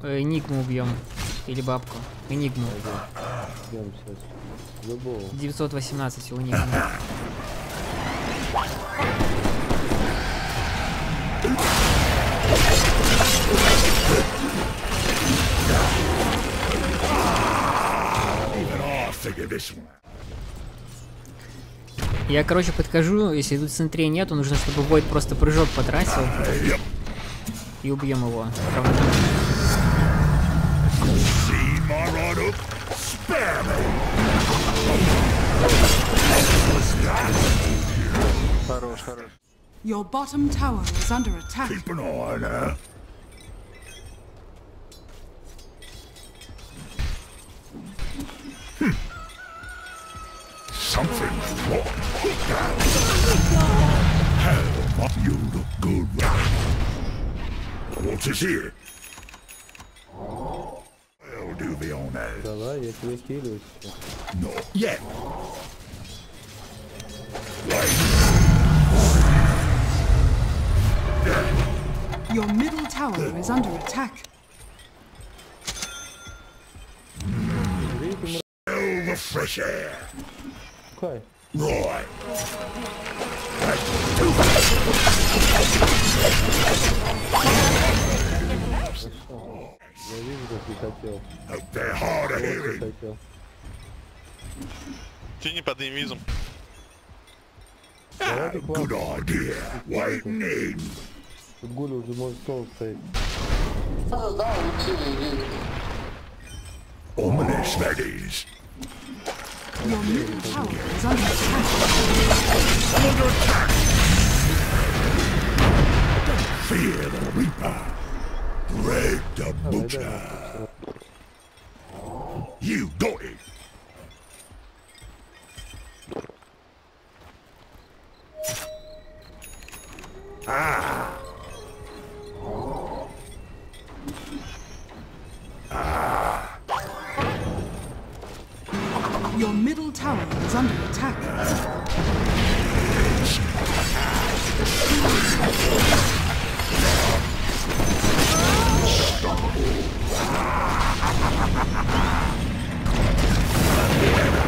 Э, Энигму убьем. Или бабку. Энигму. Ждем сейчас. Любого. 918 у Энигмы. Я, короче, подхожу, если тут в центре нету, нужно, чтобы Войд просто прыжок потратил. И убьем его. Равномерно. Хорош, хорош. Your bottom tower is under attack. Keep an eye on her. Hmm. Something's wrong. Hell, you look good, Ryan. What's this here? Давай, я тебе хилю. Not yet. Wait. Your middle tower is under attack. Smell the fresh air. Кай. Right. Я вижу, как ты хотел. Hope they're hard of Очень hearing. хотел. Тяни под инвизом. Ah, good idea. Waiting in. Тут Гуля уже может снова стоять. Ominous, that is. Your middle tower is under attack. Fear the Reaper. Dread the Butcher. You got it. Ah. Ah. Your middle tower is under attack. The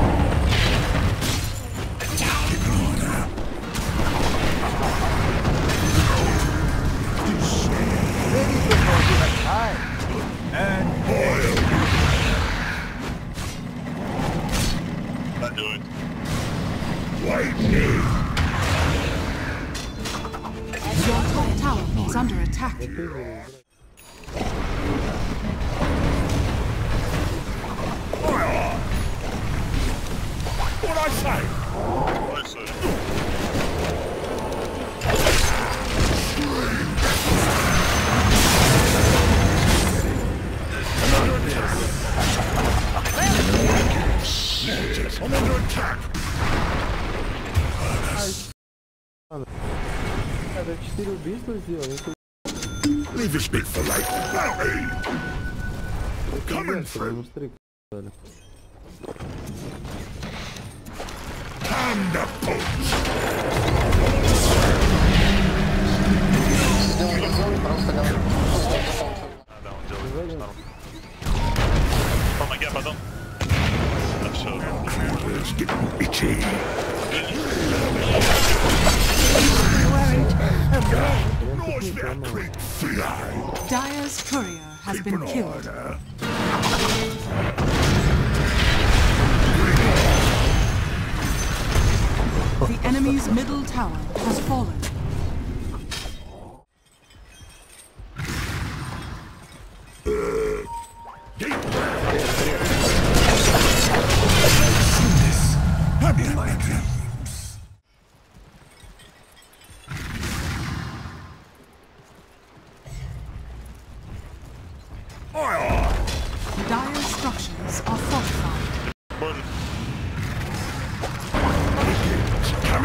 under attack. Fire. What I say? leave his bit for later. Howdy! Coming through. Time to punch! Oh my god, pardon. I'm worried creek fly. Dire's courier has Keep been killed. on her. The enemy's middle tower has fallen.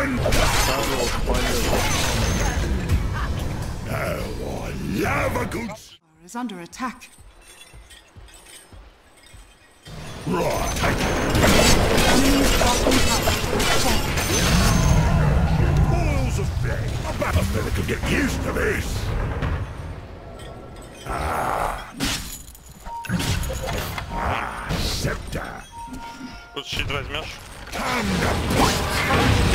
Coming Ставил спальню. Oh, I love a good s- Is under attack. right. Take it. Enemy's bottom tower has fallen. Balls of flame. I bet I better could get used to this. Ah. Ah, scepter. Тут щит возьмешь? Monster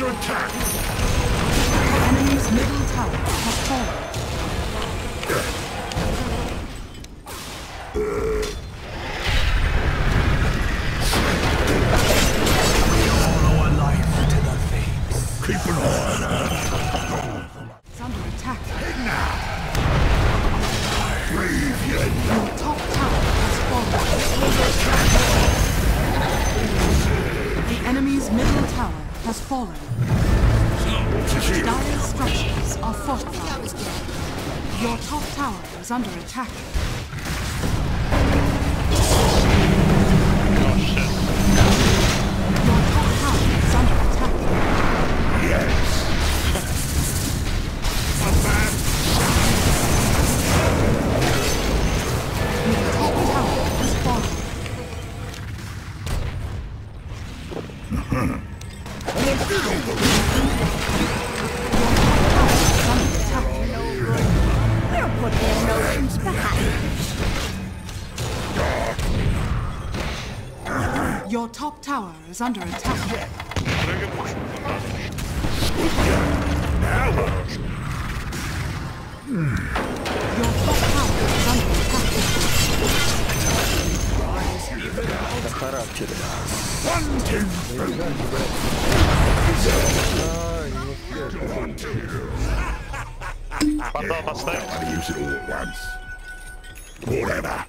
under attack. Enemy's middle tower has fallen. Dire structures are fortified. Your top tower is under attack. Your top tower is under attack. Your top tower is under attack. One, two, three. I'll use it all at once. Whatever.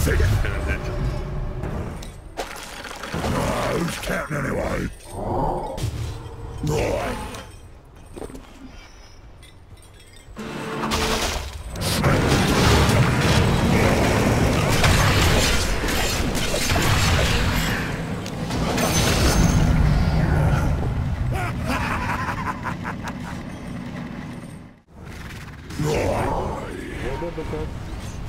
sick. oh, who's counting anyway? Right. Right.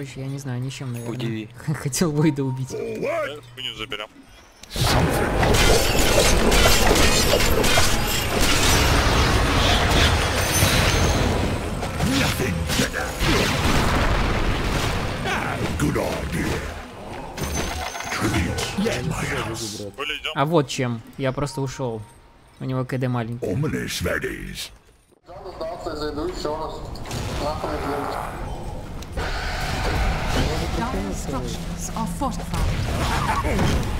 Короче, я не знаю, ничем, наверное. Удиви. Хотел Войда убить. Хуйню заберем. Nothing better. Good idea. А вот чем. Я просто ушел. У него КД маленький. Ominous that is. Dire structures are fortified.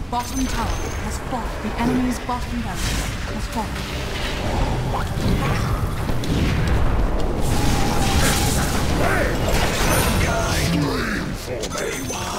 Bottom tower has fallen. The enemy's bottom barracks has fallen. Next